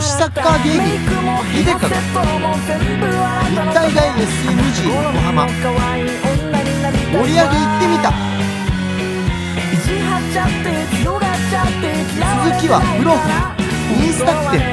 吉坂芸人秀デカが日体大 SMG 横浜。盛り上げ行ってみた。続きはブログ。インスタ来て